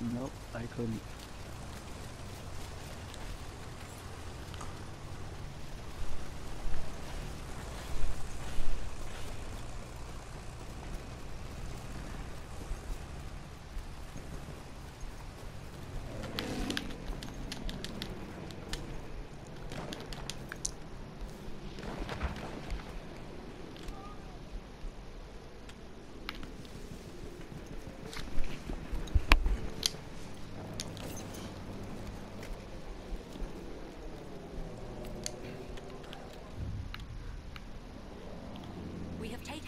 Nope, I couldn't.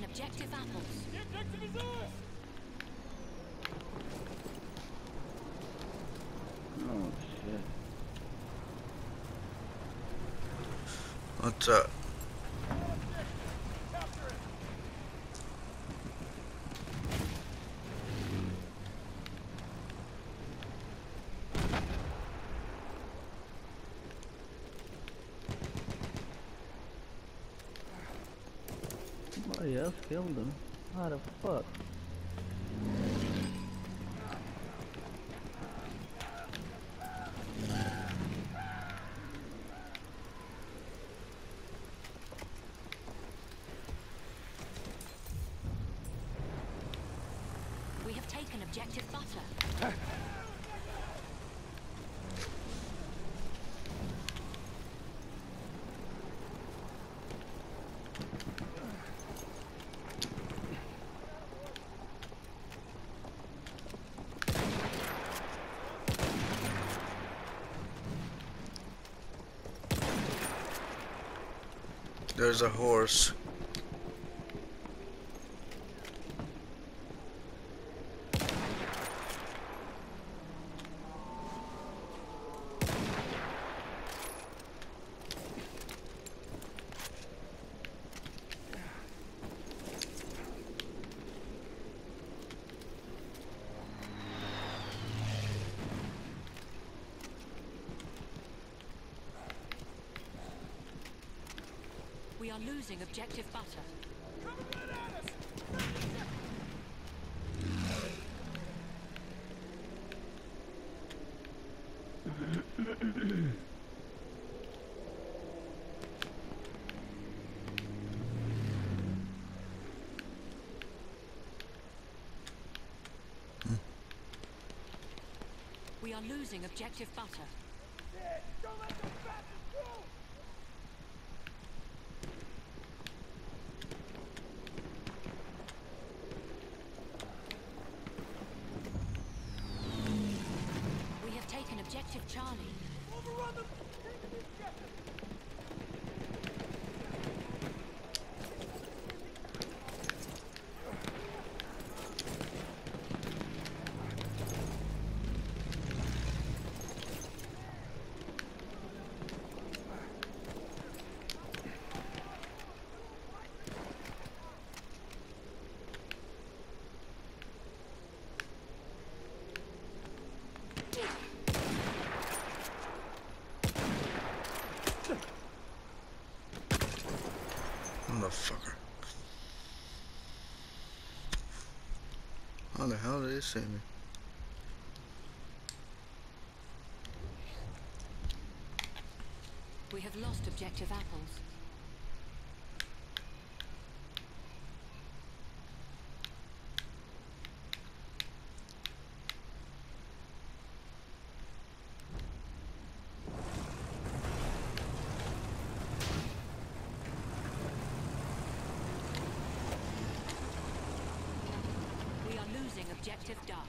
We have taken objective apples. Oh shit. What's up? Killed him. How the fuck? We have taken objective butter. There's a horse. Losing objective butter. Hmm. We are losing objective butter. We have taken objective Charlie. Motherfucker. How the hell did it see me? We have lost objective apples. Losing objective Duff.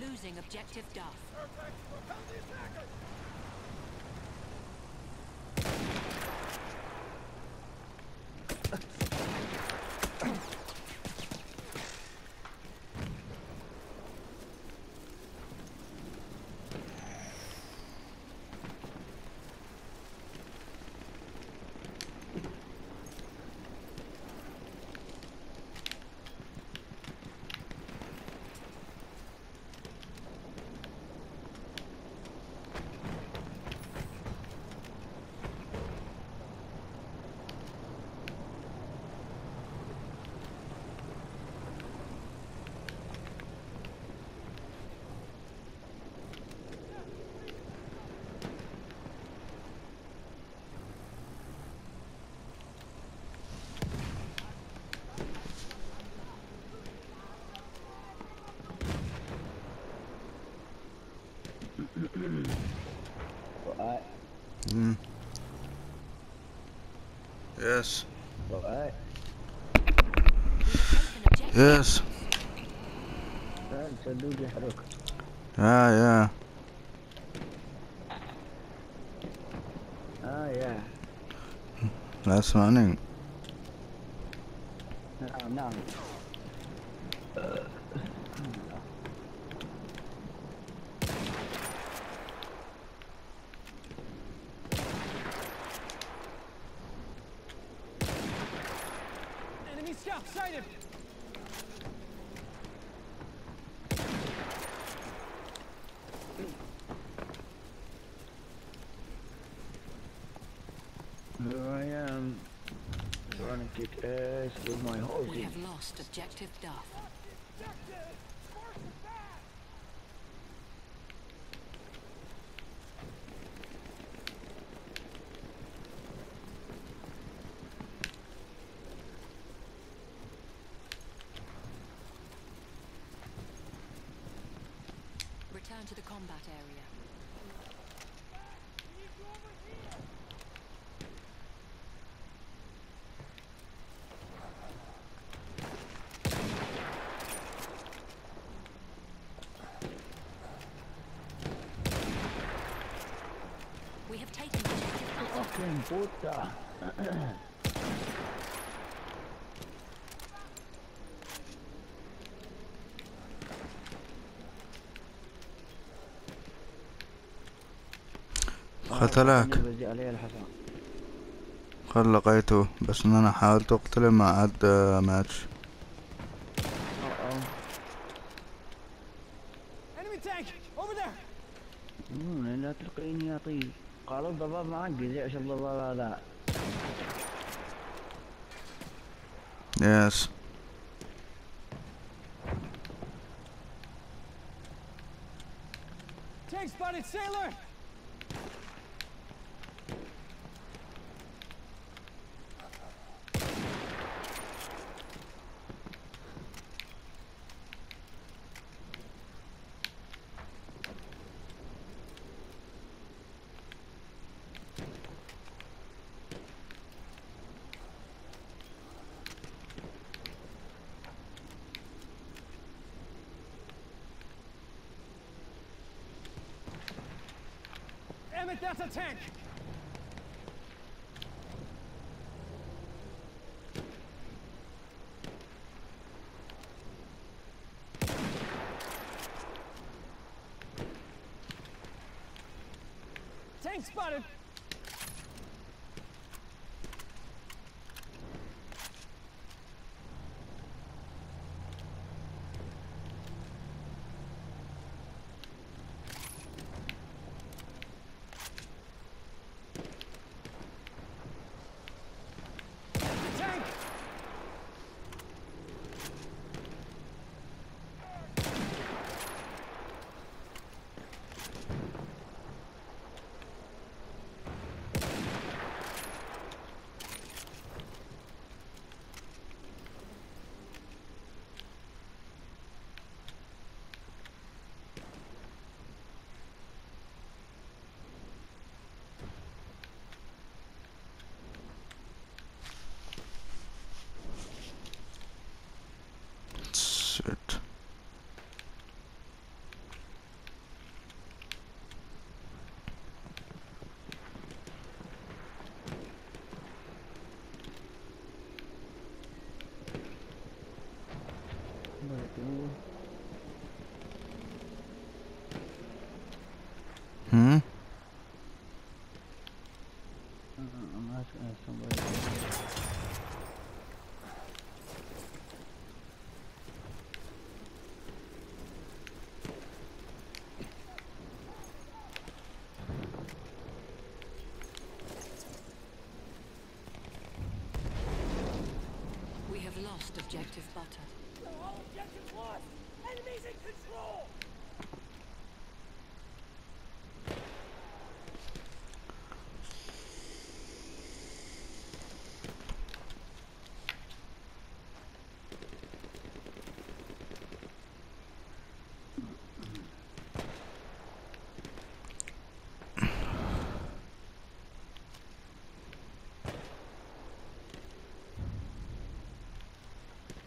Losing objective Duff. Yes. Bye. Yes. Ah, yeah. Ah, yeah. That's running. Enemy scout sighted! Here I am. Trying to kick ass with my We have lost objective Duff. Return to the combat area. We have taken objective. Fucking. قتلك خلقيته لقيته بس إن أنا حاولت أقتله ما عاد ماتش لا تلقيني يا طيب قالوا الضباب معك إيش الضباب هذا يس Thanks, buddy, sailor! Emmett, that's a! Tank spotted! Tank! I'm asking if somebody. We have lost objective butter. All objectives lost! Enemies in control!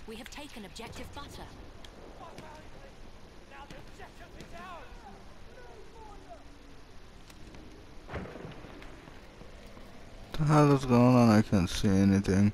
We have taken objective butter. Now the objective is ours! the hell is going on? I can't see anything.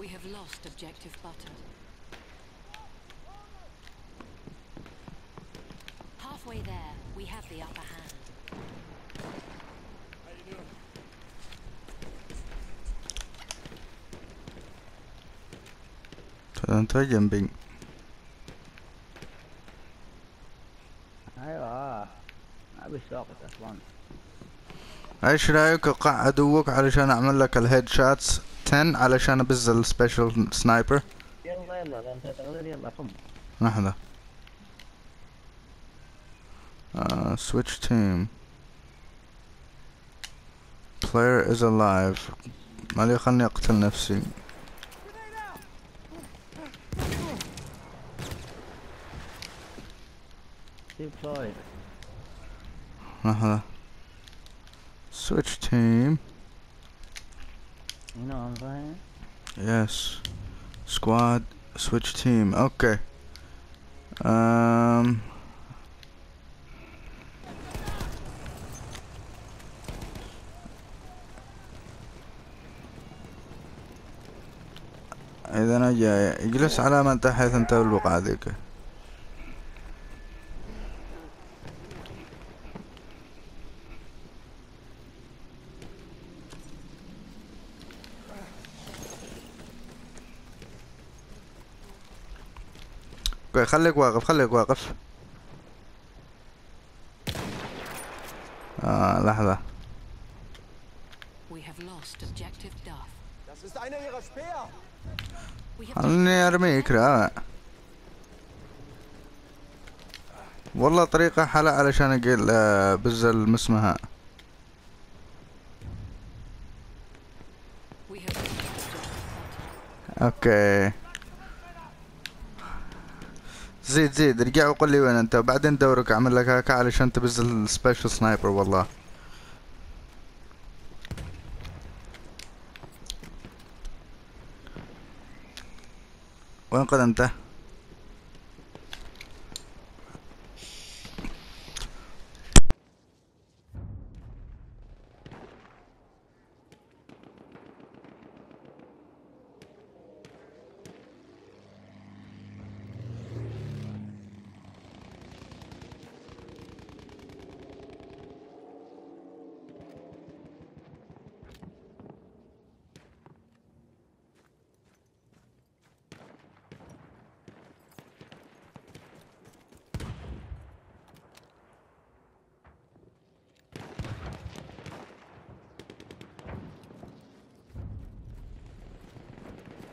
We have lost objective butter. Halfway there, we have the upper hand. How you doing? انت جنبي ايوه ما بيسوقت اصلا ايش رايك اقع عدوك علشان اعمل لك الهيد شاتس 10 علشان ابز السبيشال سنايبر يلا يلا لا انت تغير يلا قم لحظة uh, switch team player is alive ما لي خلني اقتل نفسي deployed لحظة switch team You know I'm fine yes squad switch team okay um اذا أنا جاي اجلس على من تحت انت البقعة ذيك خليك واقف خليك واقف. آه لحظة. خلني ارميك لا والله طريقة حلا علشان أقل آه، بزل مسمها أوكي. زيد زيد رجع وقول لي وين أنت وبعدين دورك أعمل لك هكا علشان تبز السبيشل سنايبر والله. وين قدمته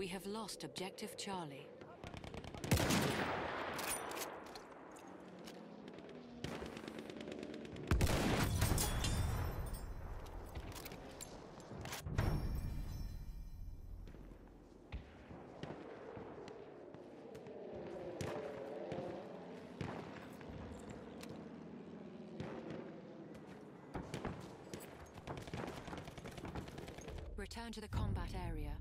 We have lost objective Charlie. Return to the combat area.